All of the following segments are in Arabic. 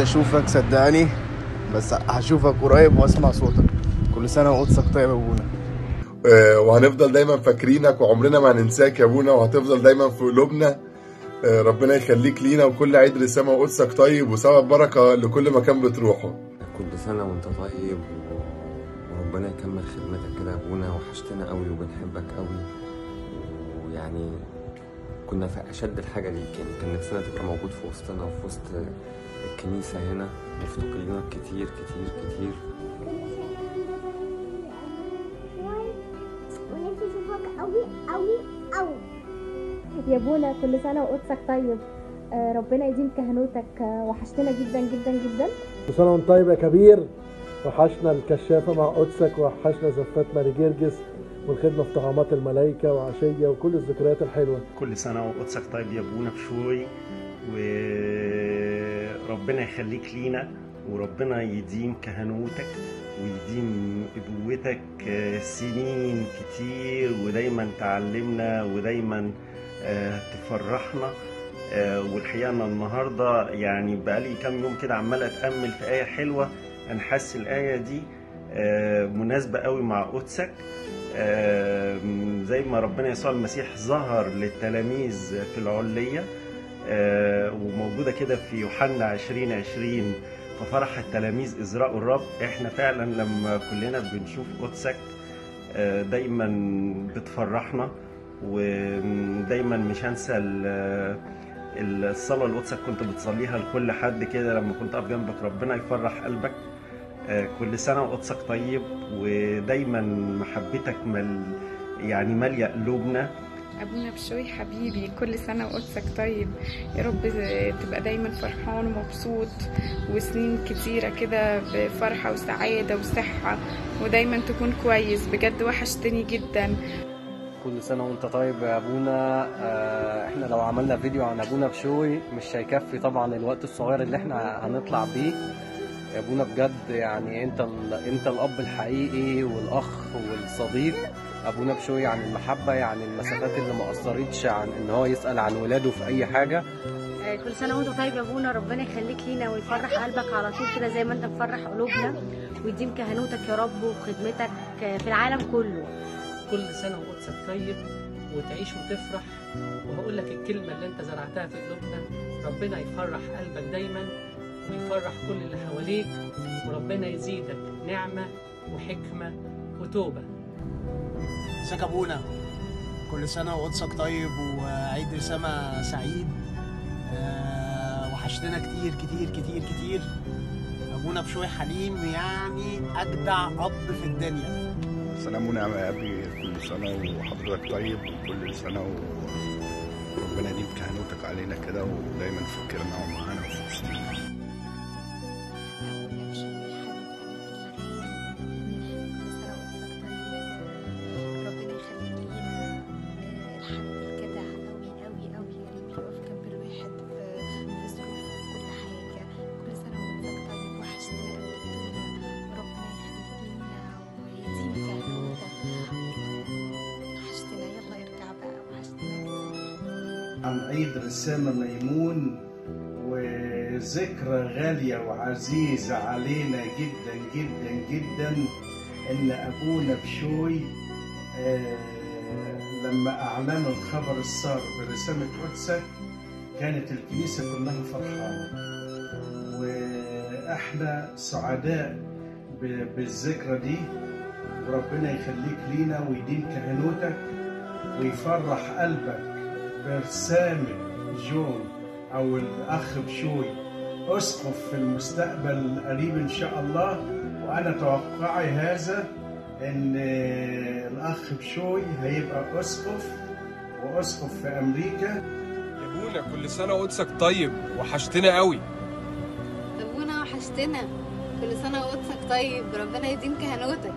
نفسي أشوفك صدقني. بس هشوفك قريب وأسمع صوتك. كل سنة وقدسك طيب يا أبونا. آه، وهنفضل دايما فاكرينك وعمرنا ما هننساك يا أبونا وهتفضل دايما في قلوبنا. آه، ربنا يخليك لينا وكل عيد رسامة وقدسك طيب وسبب بركة لكل مكان بتروحه. كل سنة وأنت طيب و- وربنا يكمل خدمتك كده يا أبونا. وحشتنا قوي وبنحبك قوي. ويعني كنا في أشد الحاجة ليك يعني كان نفسنا تبقى موجود في وسطنا وفي وسط الكنيسة هنا مفتقدينك كتير كتير كتير. ونفسي اشوفك قوي قوي قوي يا بونا كل سنة وقدسك طيب. آه، ربنا يديم كهنوتك. آه، وحشتنا جدا جدا جدا. كل سنة وانت طيب يا كبير. وحشنا الكشافة مع قدسك وحشنا زفات ماري جرجس والخدمة في طعامات الملائكة وعشية وكل الذكريات الحلوة. كل سنة وقدسك طيب يا أبونا بشوي وربنا يخليك لينا وربنا يديم كهنوتك ويديم ابوتك آه، سنين كتير ودايما تعلمنا ودايما آه، تفرحنا آه، والحقيقة أنا النهاردة يعني بقالي كام يوم كده عمال أتأمل في آية حلوة. أنا حاسس الآية دي مناسبة قوي مع قدسك. زي ما ربنا يسوع المسيح ظهر للتلاميذ في العلية آه، وموجودة كده في يوحنا 2020 ففرح التلاميذ إزراء الرب. إحنا فعلا لما كلنا بنشوف قدسك آه، دايما بتفرحنا ودايما مش هنسى ال- الصلاة اللي قدسك كنت بتصليها لكل حد كده لما كنت أقف جنبك. ربنا يفرح قلبك. آه، كل سنة وقدسك طيب ودايما محبتك مل يعني مالية قلوبنا. أبونا بشوي حبيبي كل سنة وقدسك طيب. يا رب تبقى دايما فرحان ومبسوط وسنين كتيرة كده بفرحة وسعادة وصحة ودايما تكون كويس. بجد وحشتني جدا. كل سنة وأنت طيب يا أبونا. آه، إحنا لو عملنا فيديو عن أبونا بشوي مش هيكفي طبعا الوقت الصغير اللي إحنا هنطلع بيه. يا أبونا بجد يعني أنت. أنت الأب الحقيقي والأخ والصديق. أبونا بشوي عن المحبة يعني المسافات اللي ما قصرتش عن إن هو يسأل عن ولاده في أي حاجة. آه، كل سنة وأنت طيب يا أبونا. ربنا يخليك لينا ويفرح قلبك على طول كده زي ما أنت مفرح قلوبنا. ويديم كهنوتك يا رب وخدمتك في العالم كله. كل سنة وقدسك طيب وتعيش وتفرح. وهقول لك الكلمة اللي أنت زرعتها في قلوبنا. ربنا يفرح قلبك دايما. ويفرح كل اللي حواليك وربنا يزيدك نعمة وحكمة وتوبة. ازيك أبونا كل سنة وقدسك طيب وعيد رسامة سعيد. آه، وحشتنا كتير كتير كتير كتير. أبونا بشوي حليم يعني أجدع أب في الدنيا. سلام ونعمة يا أبي كل سنة وحضرتك طيب وكل سنة وربنا يديم كهنوتك علينا كده ودايما فكرنا ومعانا وفي عن عيد رسامة ميمون وذكرى غالية وعزيزة علينا جدا جدا جدا. إن أبونا بشوي آه، لما أعلنوا الخبر السار برسامة قدسك كانت الكنيسة كلها فرحانة وإحنا سعداء بالذكرى دي. وربنا يخليك لينا ويديم كهنوتك ويفرح قلبك. برسامة جون أو الأخ بشوي. أسقف في المستقبل القريب إن شاء الله وأنا توقعي هذا إن الأخ بشوي هيبقى أسقف وأسقف في أمريكا. يا ابونا كل سنة وقدسك طيب وحشتنا قوي. أبونا وحشتنا. كل سنة وقدسك طيب ربنا يديم كهنوتك.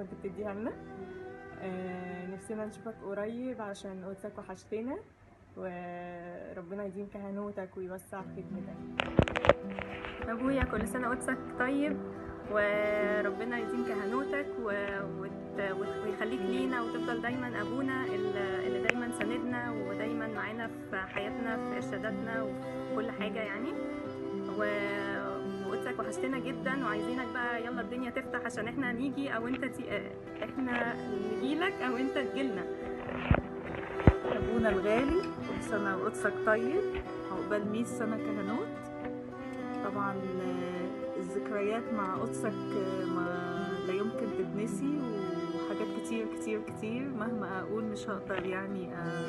كنت بتديها لنا آه، نفسنا نشوفك قريب عشان قدسك وحشتنا وربنا يديم كهنوتك ويوسع خدمتك. أبويا كل سنة قدسك طيب وربنا يديم كهنوتك و... ويخليك لينا وتفضل دايما أبونا اللي دايما ساندنا ودايما معانا في حياتنا في إرشاداتنا وفي كل حاجة يعني. و... وقدسك وحشتنا جدا وعايزينك بقى يلا الدنيا تفتح عشان إحنا نيجي أو انت تي... إحنا نجيلك أو انت تجيلنا أبونا الغالي كل سنة وقدسك طيب عقبال 100 سنة كهنوت. طبعا آه، الذكريات مع قدسك آه، ما لا يمكن تتنسي وحاجات كتير كتير كتير. مهما أقول مش هقدر يعني آه،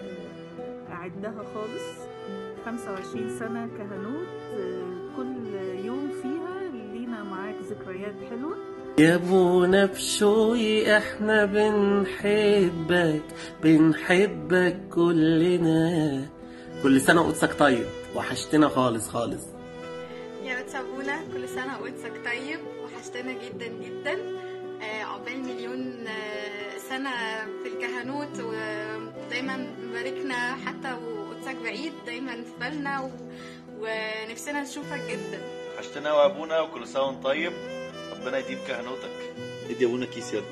آه، أعدها خالص. 25 سنة كهنوت آه، كل يوم فيها لينا معاك ذكريات حلوة. يا ابونا بشوي إحنا بنحبك بنحبك كلنا. كل سنة وقدسك طيب. وحشتنا خالص خالص. يا بتسابونا كل سنة وقدسك طيب. وحشتنا جدا جدا. آه، عقبال مليون آه، سنة في الكهنوت. ودايما باركنا حتى وقدسك بعيد. دايما في بالنا. و... ونفسنا نشوفك جدا. وحشتنا وابونا وكل سنه وانت طيب. ربنا يديم كهنوتك. ادي ابونا كيس يد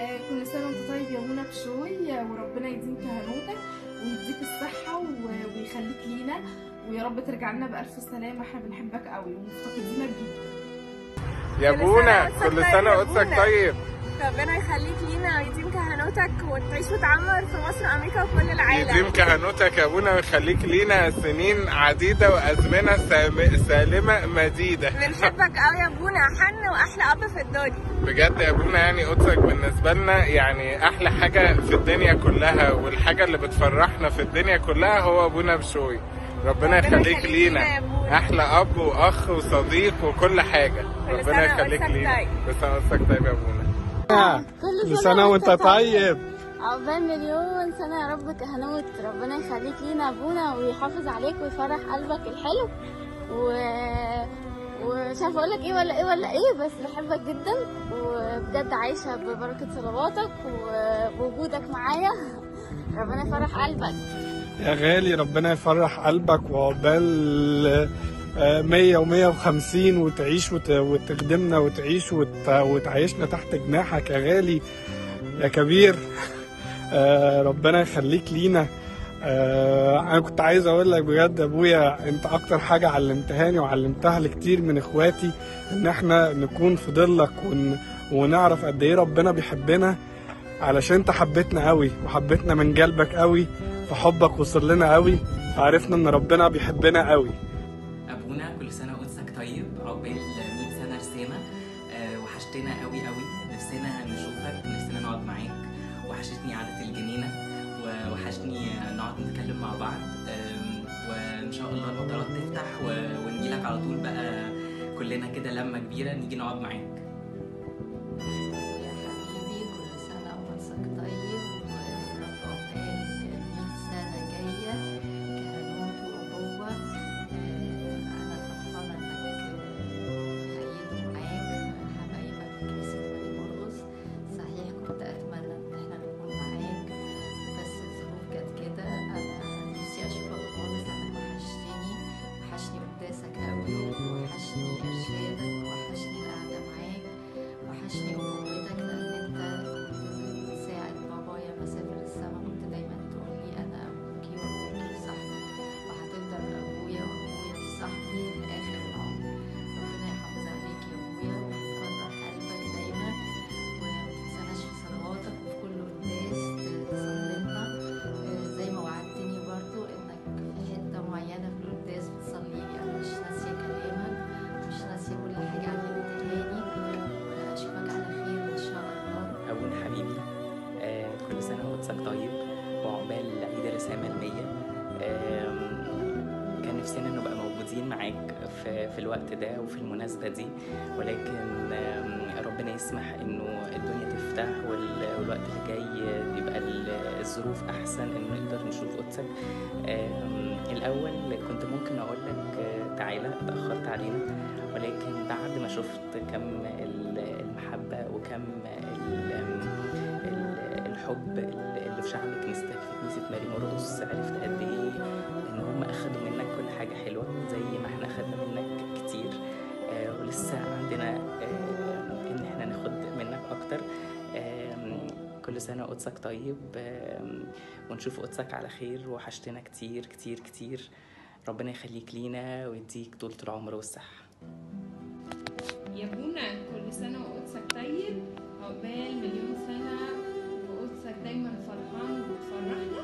آه، كل سنة وانت طيب يا منى بشوي وربنا يديم كهنوتك ويديك الصحة و- ويخليك لينا ويا رب ترجع لنا بألف سلامة. إحنا بنحبك قوي ومفتقدينك جدا. يا بونا كل سنة وقدسك طيب. ربنا يخليك لينا ويديم كهنوتك وتعيش وتعمر في مصر وأمريكا وكل العالم. يديم كهنوتك يا أبونا ويخليك لينا سنين عديدة وأزمنة سام- سالمة مديدة. بنحبك قوي يا أبونا. حن وأحلى أب في الدنيا. بجد يا أبونا يعني قدسك بالنسبة لنا يعني أحلى حاجة في الدنيا كلها والحاجة اللي بتفرحنا في الدنيا كلها هو أبونا بشوي. ربنا يخليك لينا. أحلى أب وأخ وصديق وكل حاجة. ربنا يخليك لينا. سنة وقدسك طيب يا أبونا. كل سنة وانت طيب. عقبال مليون سنة يا رب كهنوت ربنا يخليك لينا أبونا ويحافظ عليك ويفرح قلبك الحلو. و... ومش عارفة أقولك إيه ولا إيه ولا إيه بس بحبك جدا. وبجد عايشة ببركة صلواتك ووجودك معايا. ربنا يفرح قلبك. يا غالي ربنا يفرح قلبك وعقبال آه، مية ومية وخمسين وتعيش وت- وتخدمنا وتعيش وت- وتعيشنا تحت جناحك يا غالي يا كبير. آه، ربنا يخليك لينا. آه، أنا كنت عايز أقول لك بجد يا أبويا أنت أكتر حاجة علمتهاني وعلمتها لكتير من إخواتي إن إحنا نكون في ظلك ون... ونعرف قد إيه ربنا بيحبنا علشان أنت حبيتنا قوي وحبيتنا من قلبك قوي فحبك وصل لنا قوي فعرفنا إن ربنا بيحبنا قوي وحشتنا قوي قوي. نفسنا نشوفك نفسنا نقعد معاك. وحشتني قعدة الجنينة ووحشني نقعد نتكلم مع بعض. وإن شاء الله المطارات تفتح ونجيلك على طول بقى كلنا كده لمة كبيرة. نيجي نقعد معاك. في, الوقت ده وفي المناسبة دي. ولكن ربنا يسمح إنه الدنيا تفتح وال- والوقت اللي جاي يبقى ال- الظروف أحسن إنه نقدر نشوف قدسك آم، الأول كنت ممكن أقول لك تعالى اتأخرت علينا ولكن بعد ما شفت كم ال- المحبة وكم الحب اللي في شعب كنيستك في كنيسة ماري مرقس عرفت قد إيه كل سنة قدسك طيب ونشوف قدسك على خير. وحشتنا كتير كتير كتير. ربنا يخليك لينا ويديك طولة العمر والصحة. يا بونا كل سنة وقدسك طيب. عقبال مليون سنة وقدسك دايما فرحان وبتفرحنا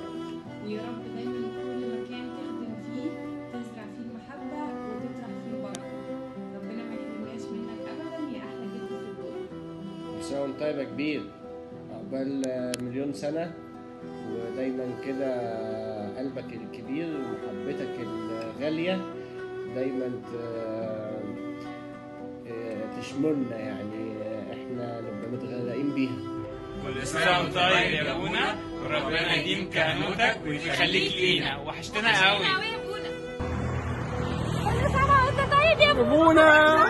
ويا رب دايما كل مكان تخدم فيه تزرع فيه المحبة وتطرح فيه البركة. ربنا ما يحرمناش منك أبدا يا أحلى جد في الدنيا. كل سنة طيب يا كبير عقبال مليون سنة ودايما كده قلبك الكبير ومحبتك الغالية دايما ت- تشملنا يعني إحنا نبقى متغرقين بيها. كل سنة وانت طيب يا أبونا وربنا يديم كهنوتك ويخليك لينا. وحشتنا قوي. كل سنة وانت طيب يا أبونا.